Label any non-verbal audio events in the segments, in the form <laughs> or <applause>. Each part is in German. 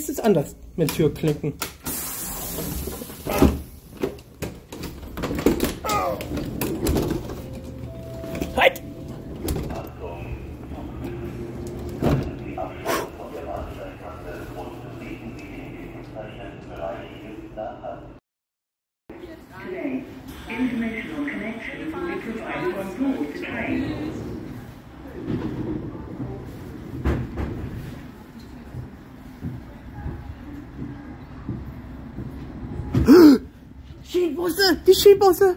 Hier ist es anders mit Türklinken. Die Schienbusse!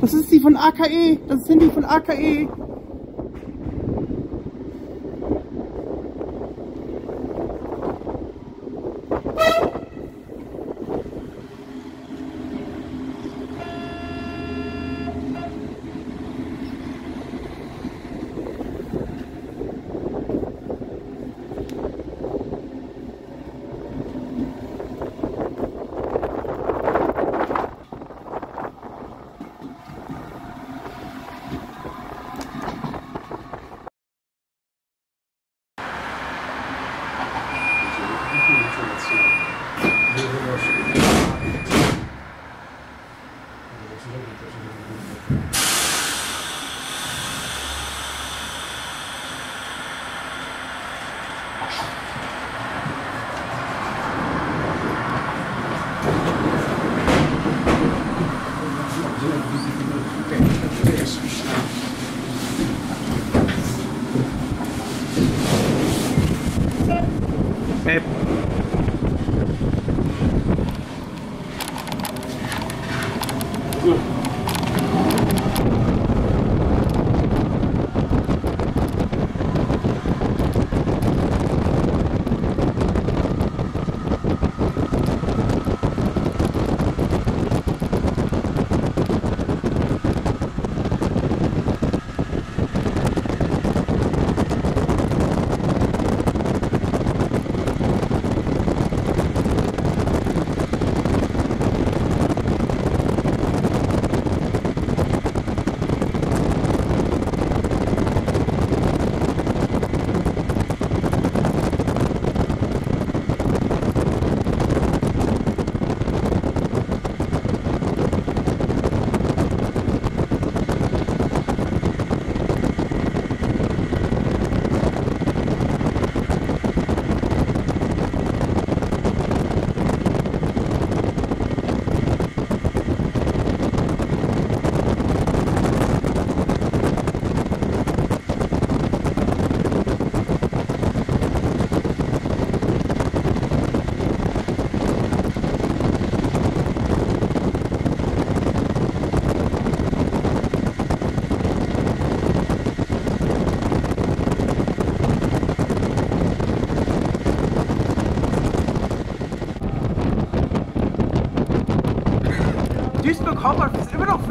Das ist die von AKE. Das sind die von. AKE.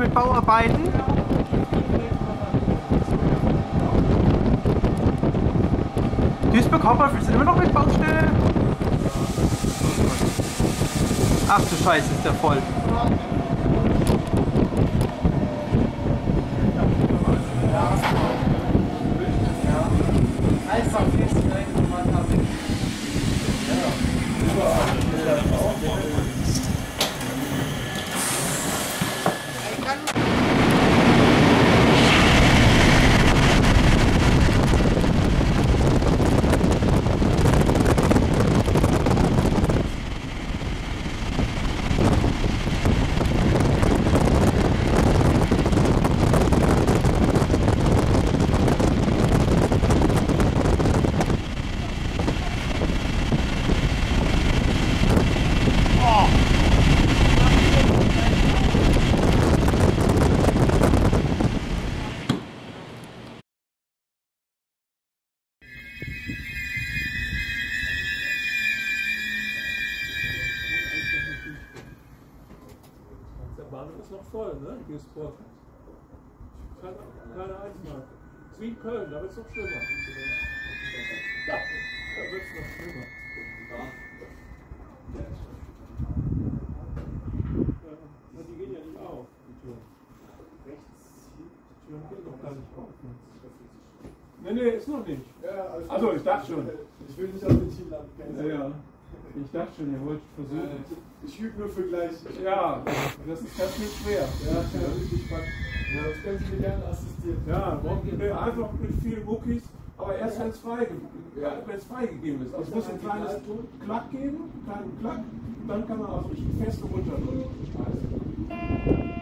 Mit Bauarbeiten. Duisburg-Hauptbahnhof ist immer noch mit Baustelle. Ach du Scheiße, ist der voll. Der Bahnhof ist noch Duisburg. Keine, keine. Es ist wie in Köln, da wird es noch schlimmer. Da, da wird es noch schlimmer. Ja, die gehen ja nicht auf, die Türen. Rechts, die Türen gehen doch gar nicht Nee, nee, ist noch nicht. Also, ich dachte schon. Ich will nicht auf den keine Ja, ja. Ich dachte schon, ihr wollt versuchen. Äh, Ich übe nur für gleich. Ja, das ist ganz schön schwer. Ja, ja, richtig spannend. Ja, das können Sie mir gerne assistieren. Ja, nee, einfach mit vielen Muckis, aber erst wenn es freigegeben es freigegeben ist. Also es muss ein kleines Klack geben, einen kleinen Klack, dann kann man also richtig fest runterdrücken. Zeit.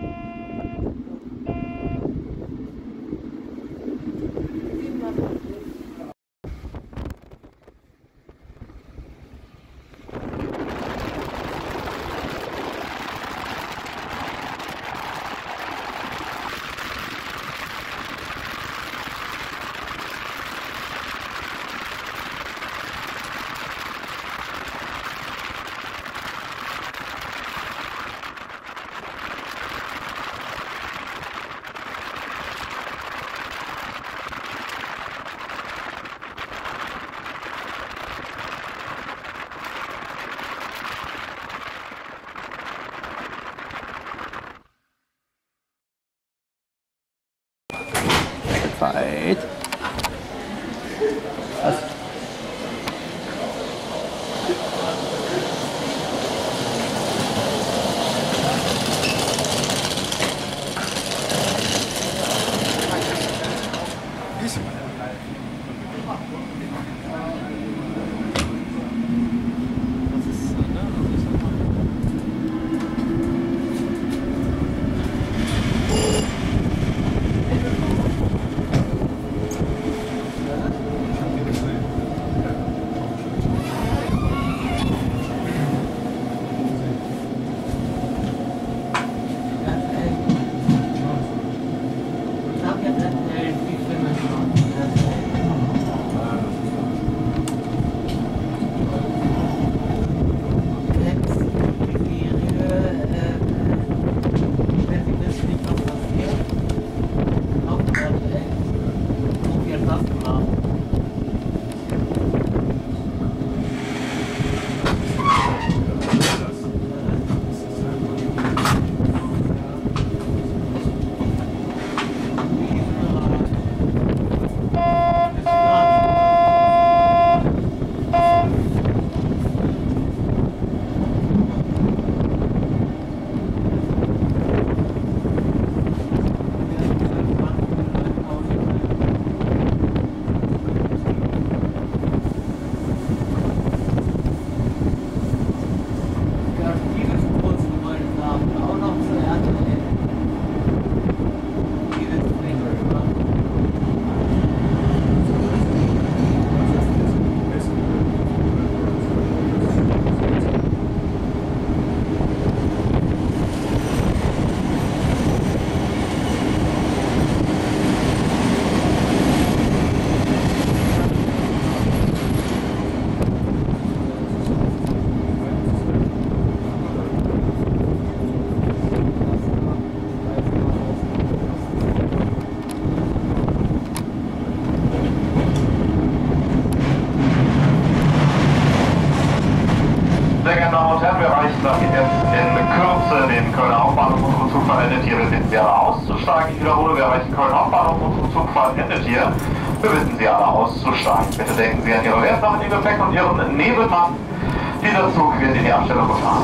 Dieser Zug wird in die Abstellung gefahren.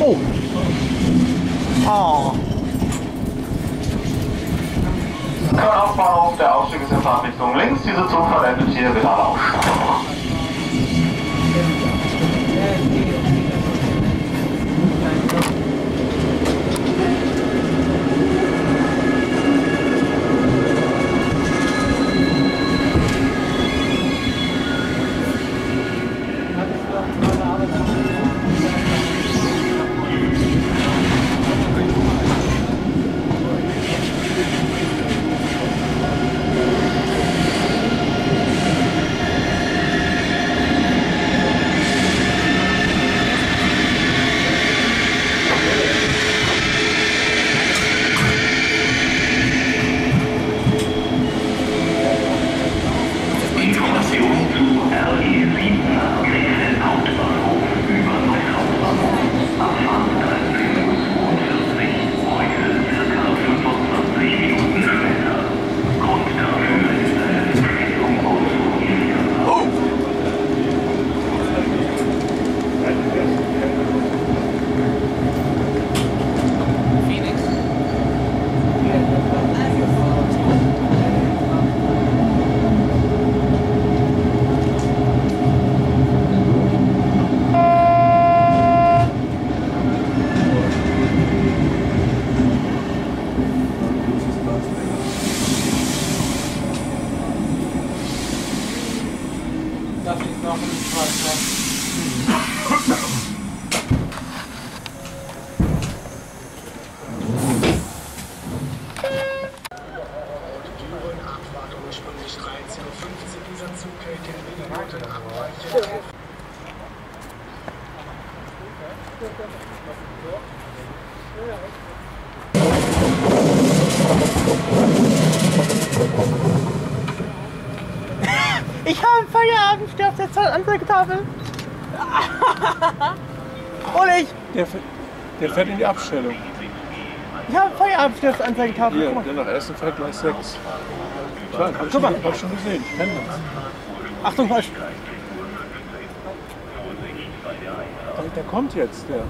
Oh. Oh. Köln Hauptbahnhof, der Ausstieg ist in Fahrtrichtung links. Diese Zugfahrt endet hier. Bitte alle der Anzeigetafel. Ulrich, <laughs> Der, fährt- der fährt in die Abstellung. ich habe Feierabend, der Anzeigetafel. Hier, Guck mal. der nach Essen fährt gleich 6. Klar, hab ich, Guck mal. schon, hab ich schon gesehen. Ich kenne das. Achtung, falsch. Der, der kommt jetzt, der.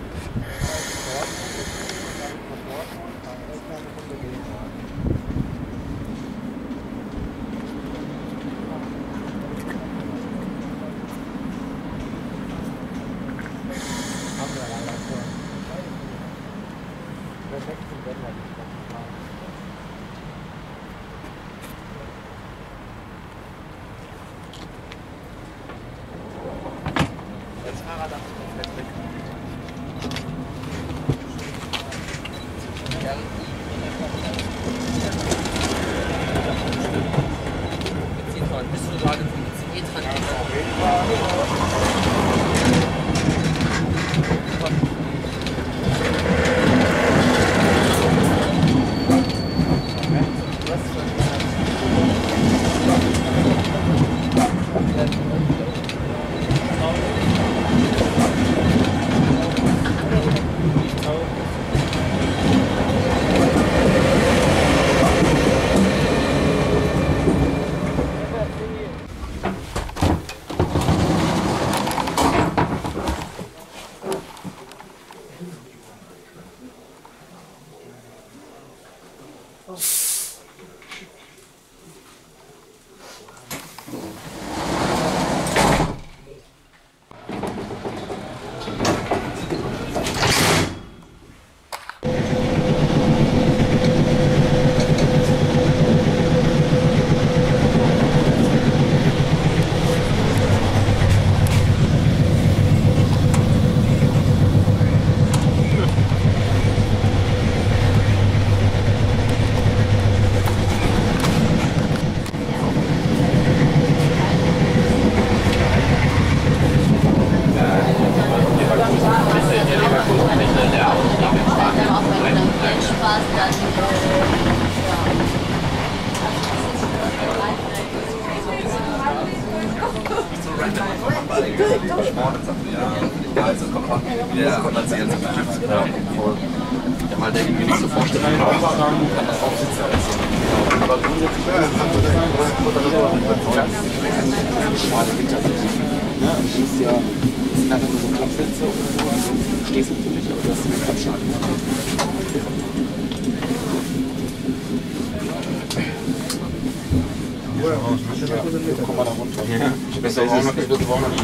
Ja, mal der irgendwie nicht so vorstellen kann, das auch sitzen. Aber grundsätzlich ganz schmale Wintersicht. Ne? Du musst ja, das sind einfach nur so Klappsitze und du stehst natürlich, aber das ist ein Klappschaden. Komm mal da runter. Ja. Besser ist es. Das war noch nie.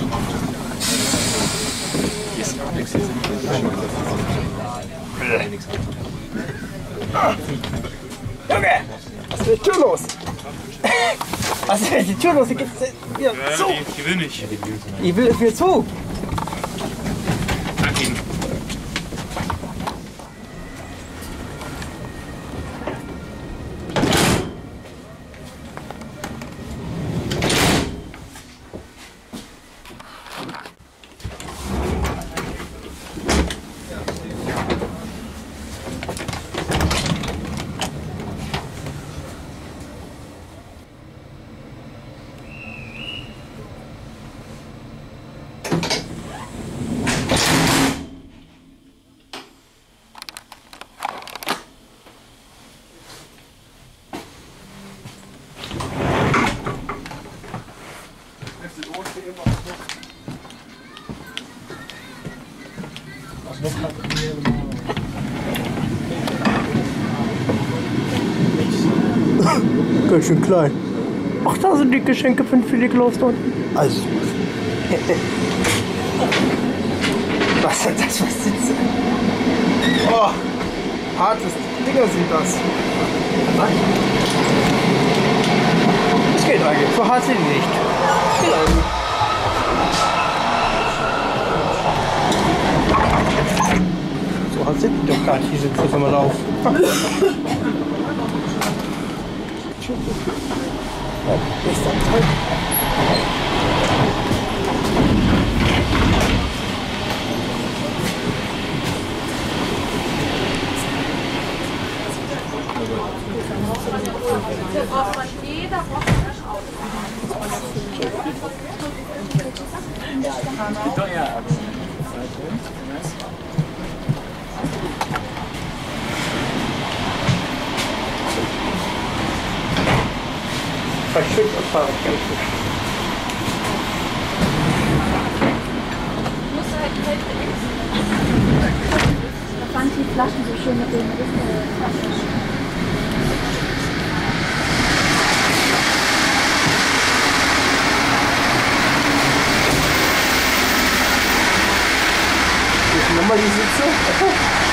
Hier ist auch nichts. Hier ist nichts. Junge, was ist der Tür los? Was ist mit der Tür los? Die gibt's wieder zu. Die, die will nicht. Ich will es mir zu. ganz schön klein. Ach, da sind die Geschenke für den Filiklaus da unten. Also. <laughs> was ist das? Was ist das? Oh, hartes Dinger sind das. Das geht eigentlich. So hart sind die nicht. So hart sind die doch gar nicht, die sitzen immer drauf. Ja, ist das toll. Verschickt und Fahrradkämpfe. Da fand ich die Flaschen so schön mit den Flaschen. Wie ist nochmal die Sitze?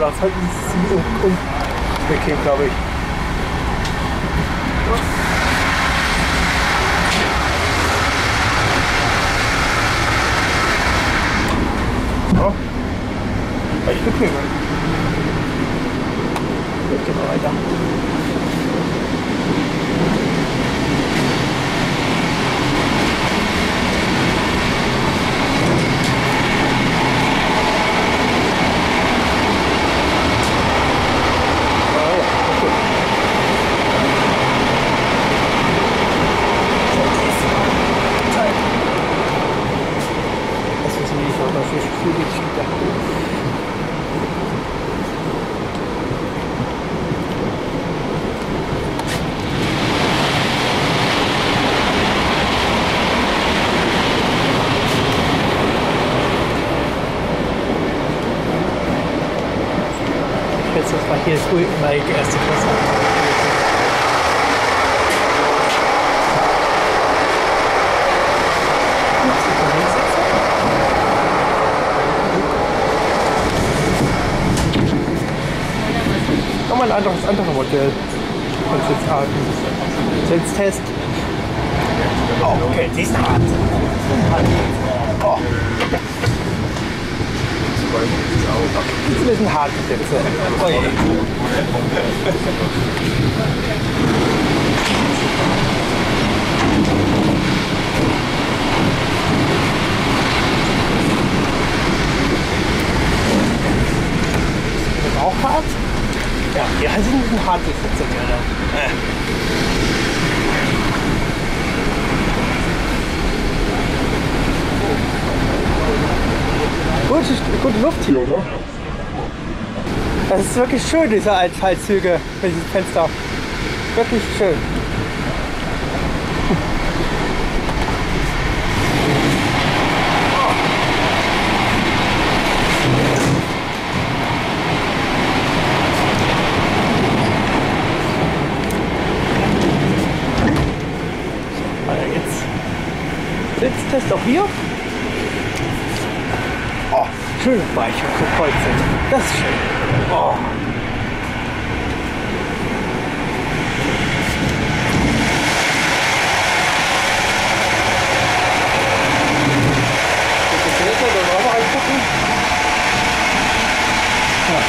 Das halten sie um, um bequem, glaube ich. Ja. Echt bequem. Jetzt gehen wir weiter. Ah, ja, okay. Das wissen wir nicht, aber für Flügel steht da. Jetzt früh immer die erste Klasse. Nochmal ein anderes, andere Modell von Sitzarten. Sitztest. Oh, okay, die ist hart. Oh. Die sind ein bisschen hart, je. Ist das auch hart? Ja, die sind ein bisschen hart, die Sitze gerne. Äh. Gute, gute Luft hier, oder? Das ist wirklich schön, diese Altfallzüge mit diesem Fenster. Wirklich schön. Geht's. Sitztest auch hier. Schön weich und verkreuzt. Das ist schön. Oh. Ja.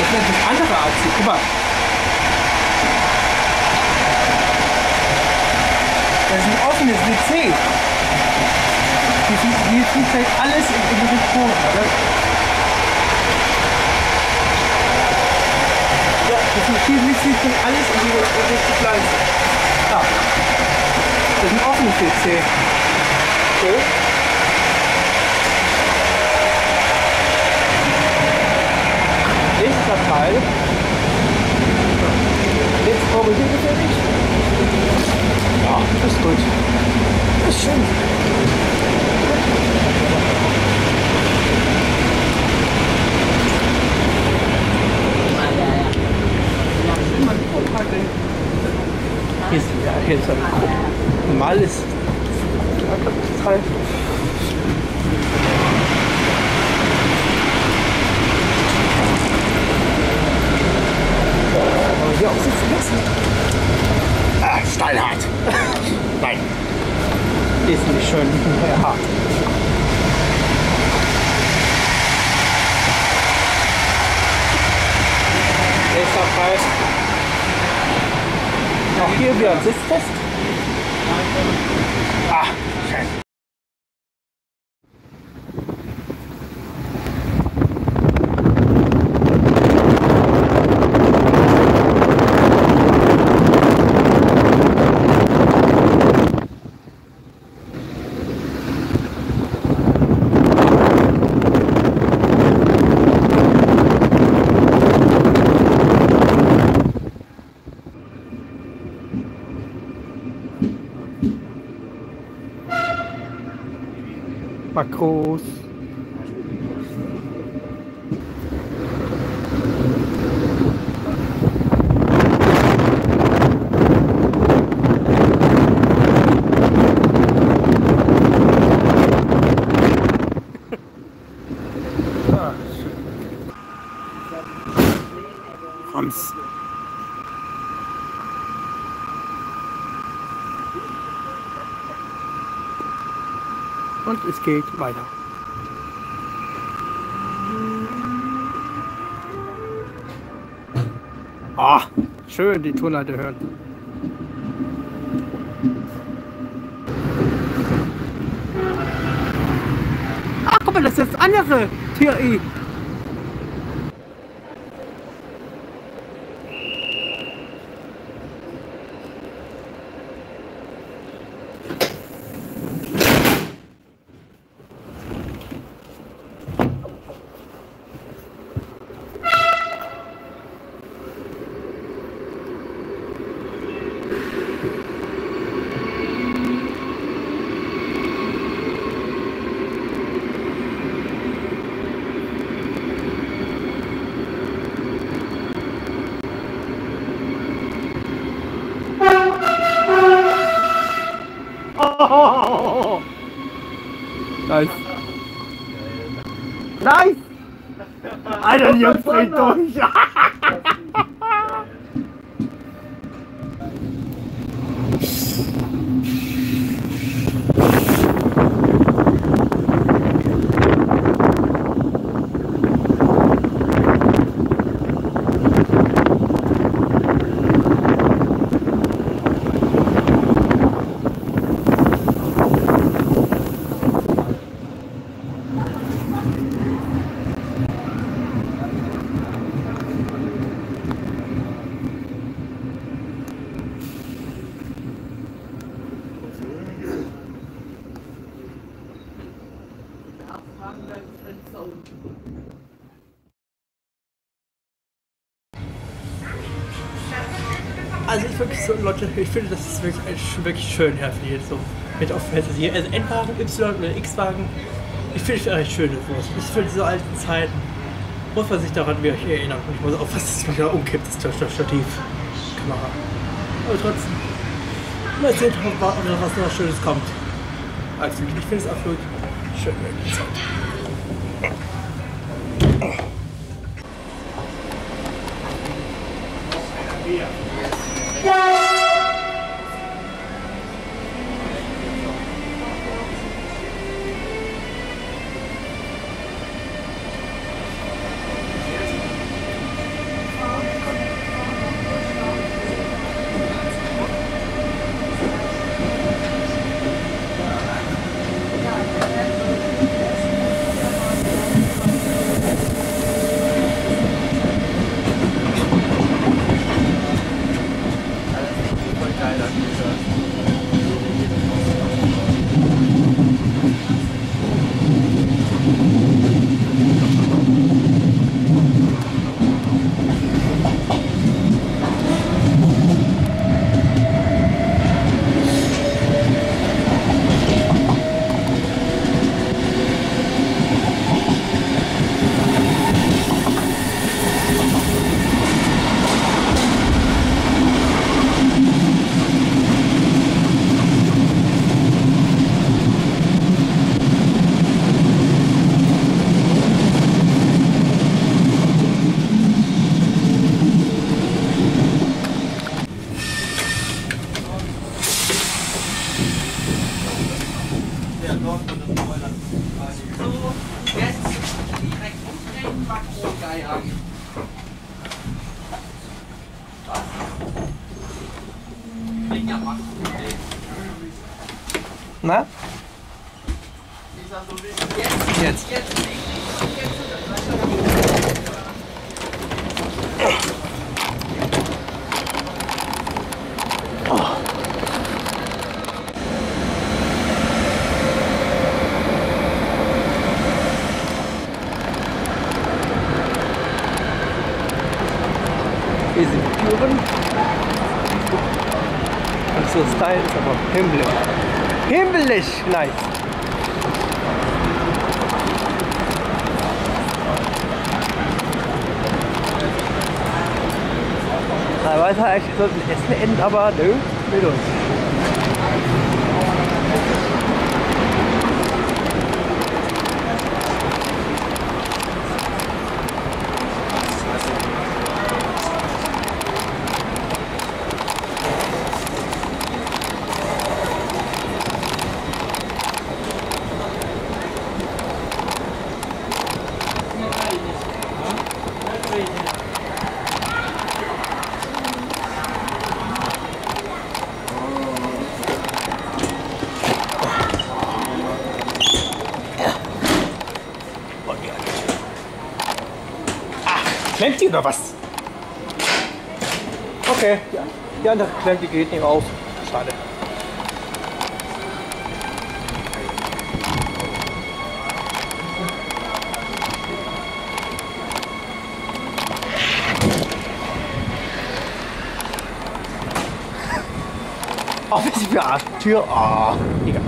Das ist eine andere Art. Guck mal. Das ist ein offenes WC. Hier fliegt, hier fliegt alles in, in die Richtung, oder? Ja, hier fliegt, alles in die Richtung Pflanze. Ja. Das ist ein offenes WC. So. Nächster Teil. Jetzt kommen wir hier gefällig. Ja, das ist gut. Das ist schön. Nee, das ist normal ist. Teil. Aber hier auch sitzen lassen. Ah, Steinhart. <laughs> Nein. Die ist nämlich schön ja. Nächster Preis. Hier wieder ein Sitztest. Ah, schön. Makros. Ah, schön. Rams. Und es geht weiter. Ah, schön die Tonleiter hören. Ach, guck mal, das ist das andere TI. Leute. Ich finde, das ist wirklich, wirklich schön Herr für jetzt so mit auf Fantasy. Also N-Wagen, Y- oder X-Wagen. Ich finde es echt schön, das ist für diese alten Zeiten. Muss man sich daran wirklich erinnern. Ich muss auf dass das mich da umkippt, das Stativ. Kamera. Aber trotzdem, mal sehen, ob was noch Schönes kommt. Also, ich finde es absolut schön, wirklich Zeit. Yeah. himmelig vielleicht. Teilweise eigentlich sollten Essen enden, aber nö, mit uns. wieder was. Okay, die andere Klemme geht nicht auf. Schade. Oh, was ah, <laughs> ist für eine Tür? Oh, egal.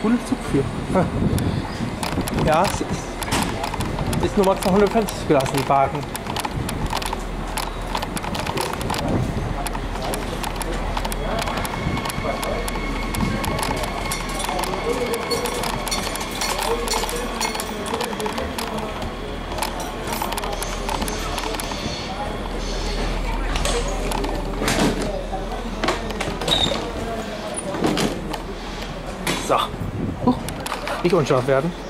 Cooles Zugführer. ja, es ist ist nur Nummer 250 gelassen parken. So. Uh, nicht unscharf werden.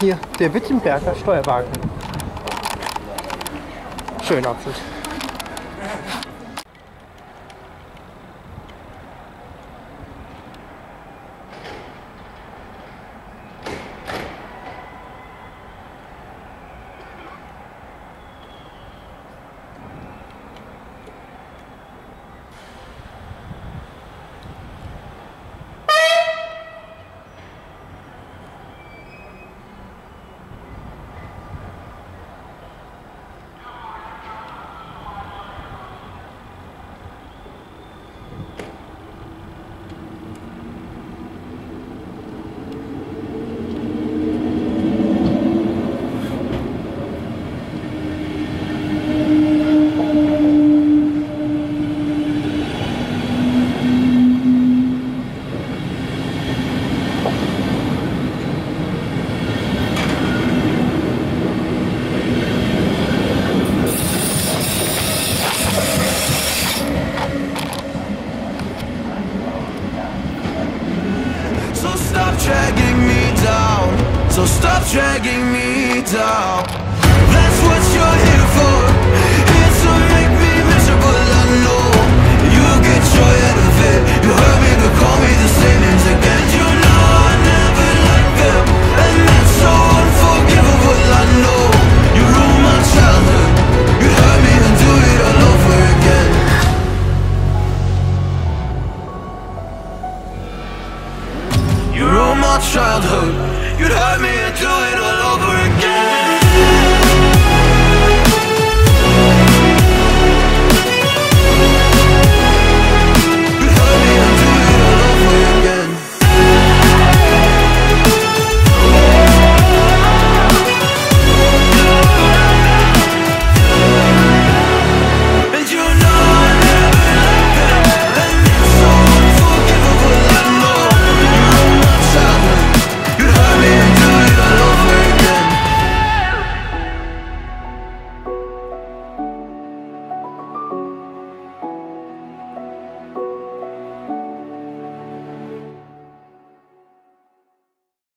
Hier, der Wittenberger Steuerwagen. Schön Abschluss. dragging me down.